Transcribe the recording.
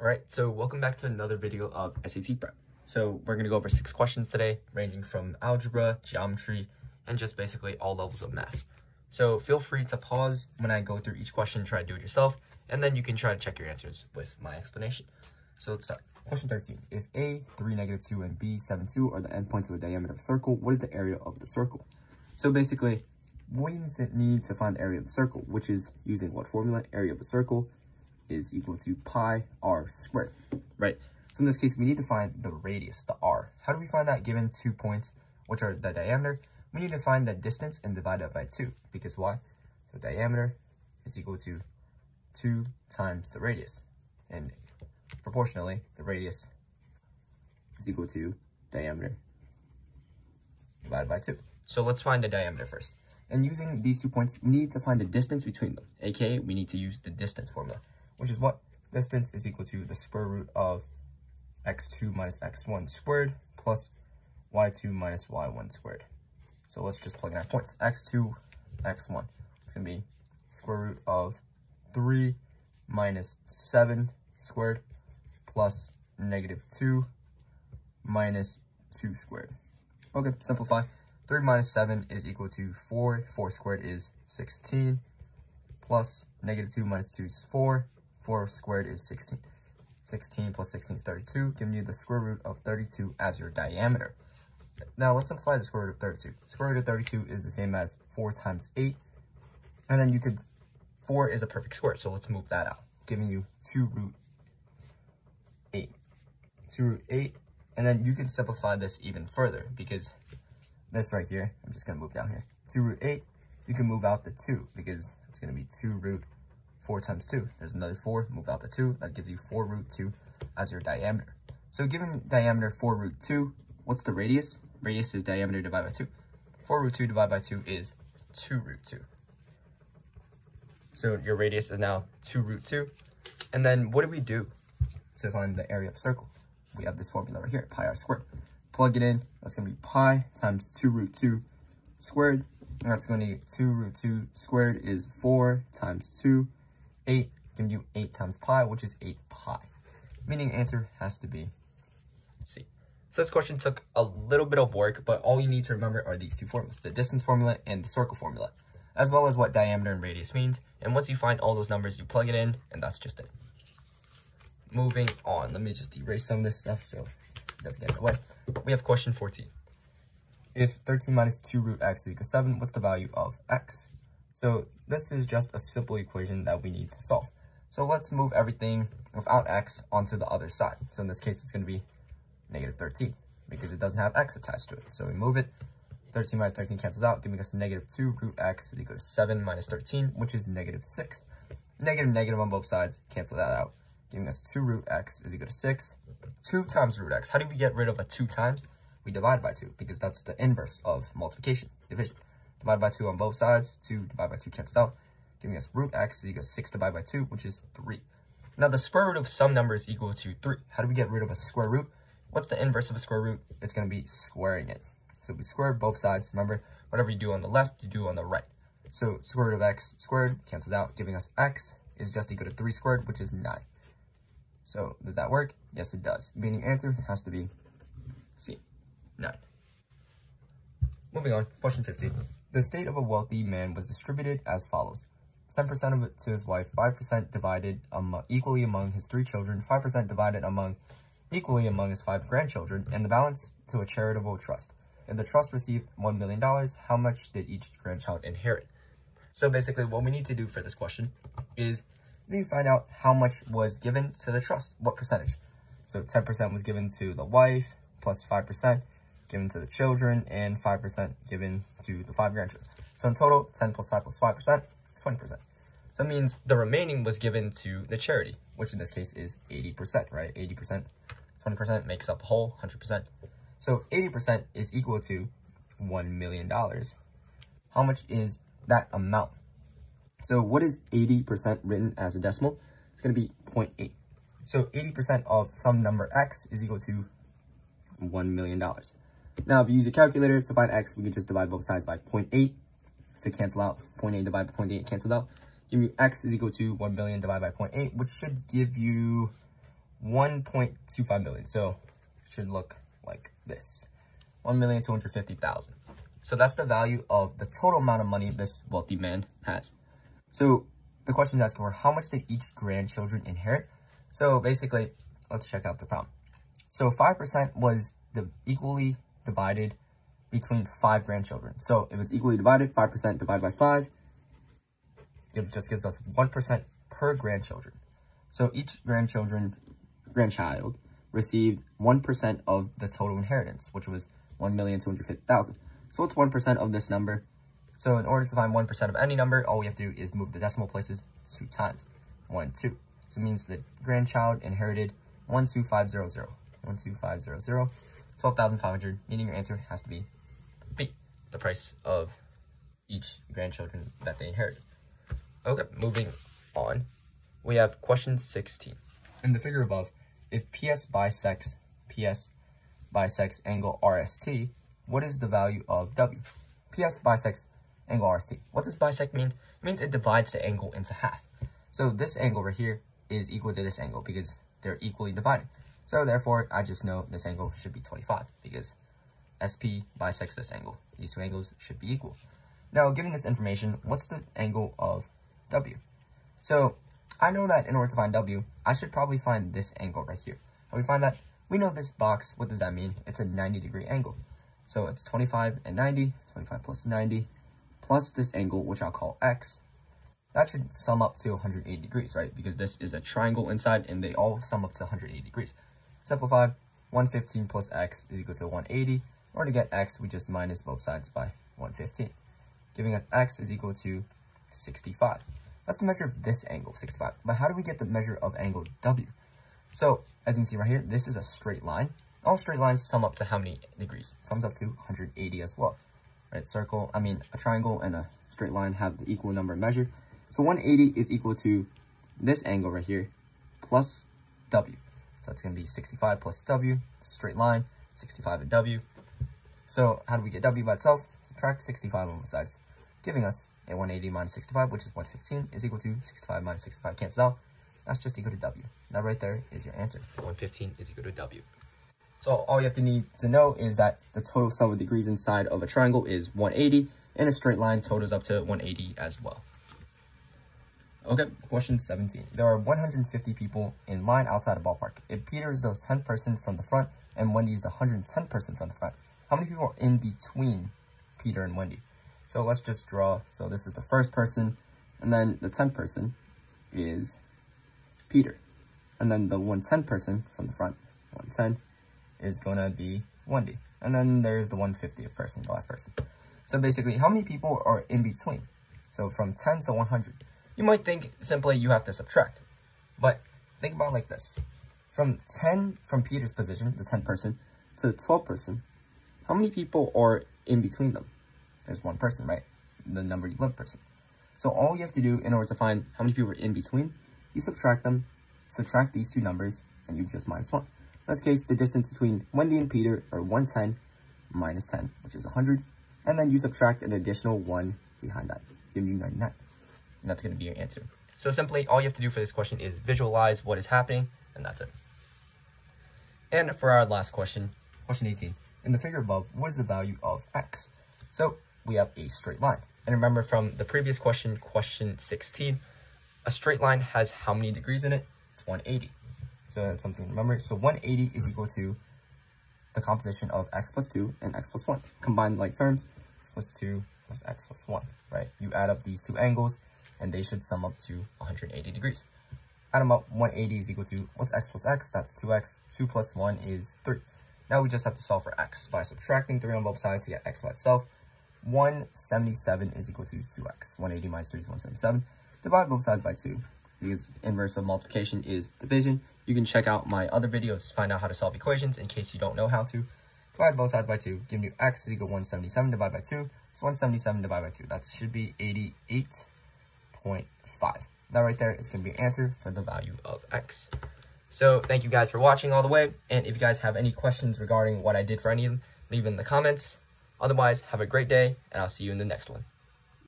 All right, so welcome back to another video of SAT Prep. So we're gonna go over six questions today, ranging from algebra, geometry, and just basically all levels of math. So feel free to pause when I go through each question, try to do it yourself, and then you can try to check your answers with my explanation. So let's start. Question 13. If A, 3, negative 2, and B, 7, 2 are the endpoints of a diameter of a circle, what is the area of the circle? So basically, we need to find the area of the circle, which is using what formula? Area of a circle is equal to pi r squared, right? So in this case, we need to find the radius, the r. How do we find that given two points, which are the diameter? We need to find the distance and divide it by 2, because why? The diameter is equal to 2 times the radius, and proportionally, the radius is equal to diameter divided by 2. So let's find the diameter first. And using these two points, we need to find the distance between them, aka we need to use the distance formula which is what? Distance is equal to the square root of x2 minus x1 squared plus y2 minus y1 squared. So let's just plug in our points. x2, x1. It's going to be square root of 3 minus 7 squared plus negative 2 minus 2 squared. Okay, simplify. 3 minus 7 is equal to 4. 4 squared is 16 plus negative 2 minus 2 is 4 4 squared is 16. 16 plus 16 is 32, giving you the square root of 32 as your diameter. Now let's simplify the square root of 32. Square root of 32 is the same as 4 times 8. And then you could, 4 is a perfect square, so let's move that out, giving you 2 root 8. 2 root 8, and then you can simplify this even further because this right here, I'm just going to move down here. 2 root 8, you can move out the 2 because it's going to be 2 root 4 times 2. There's another 4, move out the 2. That gives you 4 root 2 as your diameter. So given diameter 4 root 2, what's the radius? Radius is diameter divided by 2. 4 root 2 divided by 2 is 2 root 2. So your radius is now 2 root 2. And then what do we do to find the area of a circle? We have this formula right here, pi r squared. Plug it in, that's going to be pi times 2 root 2 squared. And that's going to be 2 root 2 squared is 4 times 2 8 can do 8 times pi, which is 8 pi. Meaning answer has to be C. So this question took a little bit of work, but all you need to remember are these two formulas, the distance formula and the circle formula, as well as what diameter and radius means. And once you find all those numbers, you plug it in, and that's just it. Moving on, let me just erase some of this stuff so it doesn't get in the way. We have question 14. If 13 minus 2 root x equals 7, what's the value of x? So this is just a simple equation that we need to solve. So let's move everything without x onto the other side. So in this case, it's going to be negative 13 because it doesn't have x attached to it. So we move it. 13 minus 13 cancels out, giving us negative 2 root x is equal to 7 minus 13, which is negative 6. Negative, negative on both sides, cancel that out, giving us 2 root x is equal to 6. 2 times root x. How do we get rid of a 2 times? We divide by 2 because that's the inverse of multiplication, division. Divide by 2 on both sides. 2 divided by 2 cancels out, giving us root x is equal to 6 divided by 2, which is 3. Now, the square root of some number is equal to 3. How do we get rid of a square root? What's the inverse of a square root? It's going to be squaring it. So we square both sides. Remember, whatever you do on the left, you do on the right. So square root of x squared cancels out, giving us x is just equal to 3 squared, which is 9. So does that work? Yes, it does. Meaning answer has to be C, 9. Moving on, question 15. The estate of a wealthy man was distributed as follows. 10% of it to his wife, 5% divided um, equally among his three children, 5% divided among equally among his five grandchildren, and the balance to a charitable trust. If the trust received $1 million, how much did each grandchild inherit? So basically what we need to do for this question is we need to find out how much was given to the trust, what percentage. So 10% was given to the wife, plus 5%, given to the children and 5% given to the five grandchildren. So in total, 10 plus 5 plus 5%, 20%. So that means the remaining was given to the charity, which in this case is 80%, right? 80%, 20% makes up a whole, 100%. So 80% is equal to $1 million. How much is that amount? So what is 80% written as a decimal? It's going to be 0.8. So 80% of some number x is equal to $1 million. Now, if you use a calculator to find x, we can just divide both sides by 0.8 to cancel out. 0.8 divided by 0.8 cancel out. Give you x is equal to 1 billion divided by 0.8, which should give you 1.25 million. So it should look like this. 1,250,000. So that's the value of the total amount of money this wealthy man has. So the question is asking for how much did each grandchildren inherit? So basically, let's check out the problem. So 5% was the equally divided between five grandchildren. So if it's equally divided, 5% divided by 5, it just gives us 1% per grandchildren. So each grandchildren, grandchild received 1% of the total inheritance, which was 1,250,000. So what's 1% of this number? So in order to find 1% of any number, all we have to do is move the decimal places two times. 1, 2. So it means the grandchild inherited 12500. 12500. 12,500, meaning your answer has to be B, the price of each grandchildren that they inherited. Okay, moving on. We have question 16. In the figure above, if PS bisects PS bisects angle RST, what is the value of W? PS bisects angle RST. What does bisect mean? It means it divides the angle into half. So this angle right here is equal to this angle because they're equally divided. So therefore, I just know this angle should be 25 because SP bisects this angle. These two angles should be equal. Now, given this information, what's the angle of W? So I know that in order to find W, I should probably find this angle right here. How we find that? We know this box, what does that mean? It's a 90 degree angle. So it's 25 and 90, 25 plus 90, plus this angle, which I'll call X, that should sum up to 180 degrees, right? Because this is a triangle inside and they all sum up to 180 degrees. Simplify, 115 plus x is equal to 180. Or to get x, we just minus both sides by 115, giving us x is equal to 65. That's the measure of this angle, 65. But how do we get the measure of angle W? So, as you can see right here, this is a straight line. All straight lines sum up to how many degrees? Sums up to 180 as well. Right, circle, I mean, a triangle and a straight line have the equal number of measure. So 180 is equal to this angle right here plus W. It's going to be 65 plus W, straight line, 65 and W. So how do we get W by itself? Subtract 65 on both sides, giving us a 180 minus 65, which is 115, is equal to 65 minus 65 cancels out. That's just equal to W. That right there is your answer. 115 is equal to W. So all you have to need to know is that the total sum of degrees inside of a triangle is 180, and a straight line totals up to 180 as well. Okay, question 17. There are 150 people in line outside a ballpark. If Peter is the 10th person from the front and Wendy is the 110th person from the front, how many people are in between Peter and Wendy? So let's just draw. So this is the first person, and then the 10th person is Peter. And then the 110 person from the front, 110, is going to be Wendy. And then there's the 150th person, the last person. So basically, how many people are in between? So from 10 to 100. You might think simply you have to subtract, but think about like this. From 10, from Peter's position, the 10 person, to the 12 person, how many people are in between them? There's one person, right? The number 11 person. So all you have to do in order to find how many people are in between, you subtract them, subtract these two numbers, and you just minus 1. In this case, the distance between Wendy and Peter are 110 minus 10, which is 100, and then you subtract an additional 1 behind that, giving you 99 and that's going to be your answer. So simply, all you have to do for this question is visualize what is happening, and that's it. And for our last question, question 18. In the figure above, what is the value of x? So we have a straight line. And remember from the previous question, question 16, a straight line has how many degrees in it? It's 180. So that's something to remember. So 180 is equal to the composition of x plus 2 and x plus 1. Combine like terms, x plus 2 plus x plus 1, right? You add up these two angles, and they should sum up to 180 degrees. Add them up, 180 is equal to, what's x plus x? That's 2x. 2 plus 1 is 3. Now we just have to solve for x by subtracting 3 on both sides to get x by itself. 177 is equal to 2x. 180 minus 3 is 177. Divide both sides by 2 because inverse of multiplication is division. You can check out my other videos to find out how to solve equations in case you don't know how to. Divide both sides by 2, giving you x is equal to 177 divided by 2. It's 177 divided by 2. That should be 88 0.5. That right there is going to be an answer for the value of x. So thank you guys for watching all the way. And if you guys have any questions regarding what I did for any of them, leave in the comments. Otherwise, have a great day, and I'll see you in the next one.